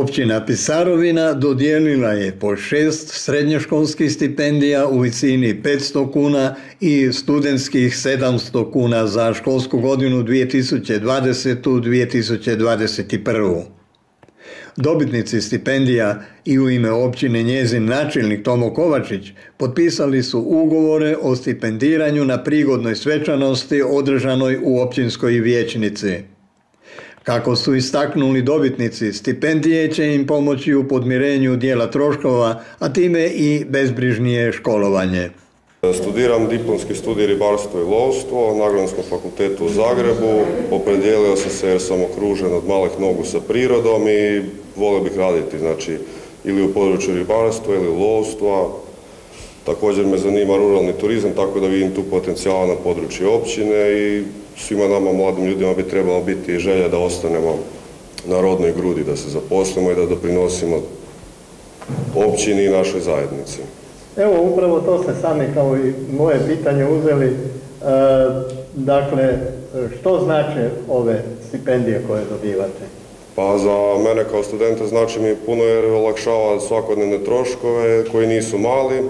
Općina Pisarovina dodijelila je po šest srednjoškolskih stipendija u visini 500 kuna i studentskih 700 kuna za školsku godinu 2020-2021. Dobitnici stipendija i u ime općine njezin načelnik Tomo Kovačić potpisali su ugovore o stipendiranju na prigodnoj svečanosti održanoj u općinskoj vijećnici. Kako su istaknuli dobitnici, stipendije će im pomoći u podmirenju dijela troškova, a time i bezbrižnije školovanje. Studiram diplomski studij ribarstvo i lovstvo na Agronomskom fakultetu u Zagrebu. Opredijelio sam se jer sam okružen od malih nogu sa prirodom i volio bih raditi znači, ili u području ribarstva ili lovstva. Također me zanima ruralni turizam, tako da vidim tu potencijala na području općine i svima nama mladim ljudima bi trebalo biti želja da ostanemo na rodnoj grudi, da se zaposlimo i da doprinosimo općini i našoj zajednici. Evo, upravo to ste sami kao i moje pitanje uzeli. E, dakle, što znače ove stipendije koje dobivate? Pa za mene kao studenta znači mi puno jer olakšava svakodnevne troškove koji nisu mali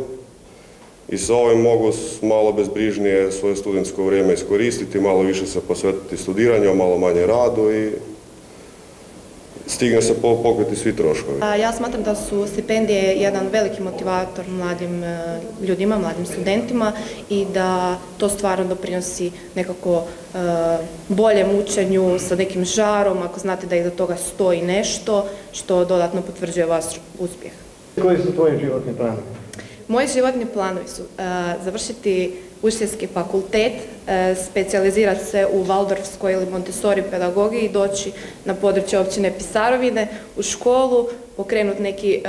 i sa ovim mogu malo bezbrižnije svoje studentsko vrijeme iskoristiti, malo više se posvetiti studiranju, malo manje radu i stigne se pokriti svi troškovi. Ja smatram da su stipendije jedan veliki motivator mladim e, ljudima, mladim studentima i da to stvarno doprinosi nekako e, boljem učenju sa nekim žarom, ako znate da iza toga stoji nešto što dodatno potvrđuje vaš uspjeh. Koji su tvoji životni planovi? Moji životni planovi su e, završiti učiteljski fakultet, e, specijalizirati se u Valdorfskoj ili Montessori pedagogiji, doći na područje općine Pisarovine u školu, pokrenuti neki e,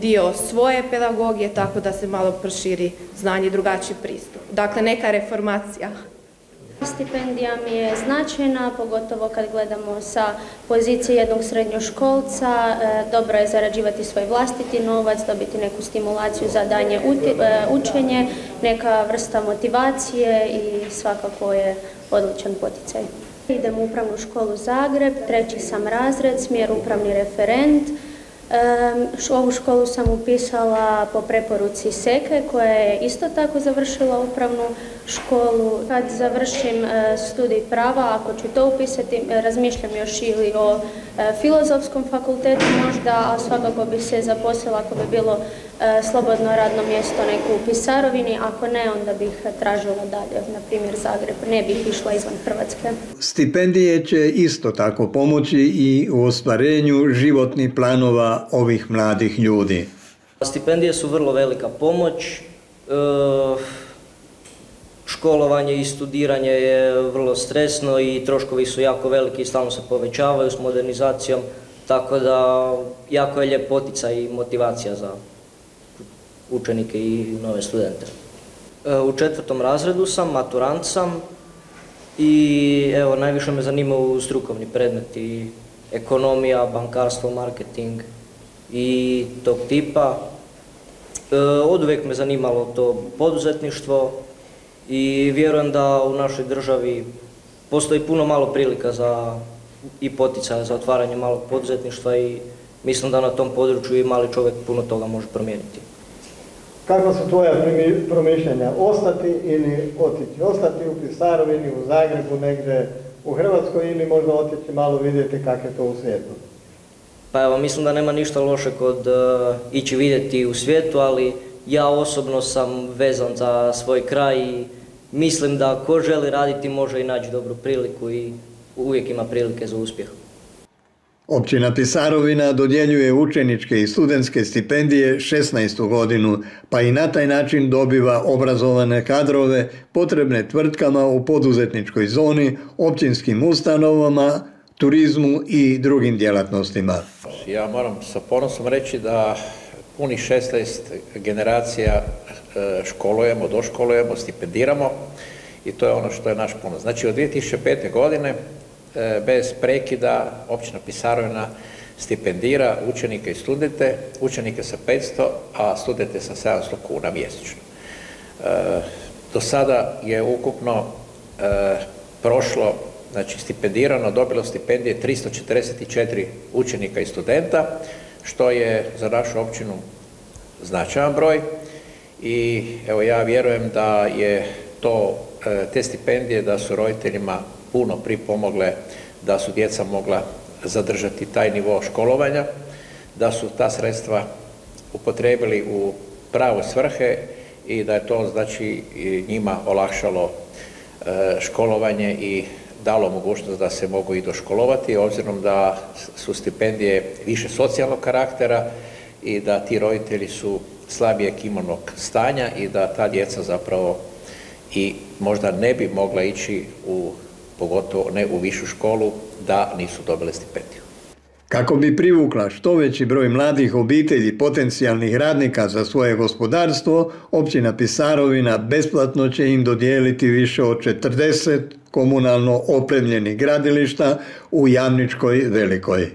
dio svoje pedagogije tako da se malo proširi znanje i drugačiji pristup. Dakle, neka reformacija. Stipendija mi je značajna, pogotovo kad gledamo sa pozicije jednog srednjoškolca. E, dobro je zarađivati svoj vlastiti novac, dobiti neku stimulaciju za danje e, učenje, neka vrsta motivacije i svakako je odličan poticaj. Idem u upravnu školu Zagreb, treći sam razred, smjer upravni referent. Ovu školu sam upisala po preporuci Seke koja je isto tako završila upravnu školu. Kad završim e, studij prava, ako ću to upisati, razmišljam još ili o e, filozofskom fakultetu možda, a svakako bi se zaposlila ako bi bilo e, slobodno radno mjesto neku u Pisarovini, ako ne onda bih tražila dalje, na primjer Zagreb, ne bih išla izvan Hrvatske. Stipendije će isto tako pomoći i u ostvarenju životnih planova ovih mladih ljudi. Stipendije su vrlo velika pomoć, školovanje i studiranje je vrlo stresno i troškovi su jako veliki i stalno se povećavaju s modernizacijom, tako da jako je lijep poticaj i motivacija za učenike i nove studente. E, u četvrtom razredu sam, maturant sam i evo najviše me zanimaju strukovni predmeti, ekonomija, bankarstvo, marketing i tog tipa. E, od uvijek me zanimalo to poduzetništvo, i vjerujem da u našoj državi postoji puno malo prilika za i poticaja za otvaranje malog poduzetništva i mislim da na tom području i mali čovjek puno toga može promijeniti. Kako su tvoja promišljanja? Ostati ili otići? Ostati u Pisarovini, u Zagrebu, negdje u Hrvatskoj ili možda otići malo vidjeti kako je to u svijetu? Pa evo, mislim da nema ništa loše kod uh, ići vidjeti u svijetu, ali ja osobno sam vezan za svoj kraj i mislim da ko želi raditi može i naći dobru priliku i uvijek ima prilike za uspjeh. Općina Pisarovina dodjeljuje učeničke i studentske stipendije 16. godinu, pa i na taj način dobiva obrazovane kadrove potrebne tvrtkama u poduzetničkoj zoni, općinskim ustanovama, turizmu i drugim djelatnostima. Ja moram sa ponosom reći da punih 16 generacija e, školujemo, doškolujemo, stipendiramo i to je ono što je naš ponos. Znači od 2005. godine bez prekida općina Pisarovina stipendira učenike i studente, učenike sa 500, a studente sa 700 kuna mjesečno. E, do sada je ukupno prošlo znači stipendirano, dobilo stipendije 344 učenika i studenta, što je za našu općinu značajan broj i evo ja vjerujem da je to, e, te stipendije da su roditeljima puno pripomogle da su djeca mogla zadržati taj nivo školovanja, da su ta sredstva upotrebili u prave svrhe i da je to znači njima olakšalo e, školovanje i dalo mogućnost da se mogu i doškolovati, obzirom da su stipendije više socijalnog karaktera i da ti roditelji su slabijeg imovnog stanja i da ta djeca zapravo i možda ne bi mogla ići u, pogotovo ne u višu školu, da nisu dobile stipendiju. Kako bi privukla što veći broj mladih obitelji potencijalnih radnika za svoje gospodarstvo, općina Pisarovina besplatno će im dodijeliti više od 40 komunalno opremljenih gradilišta u Jamničkoj Velikoj.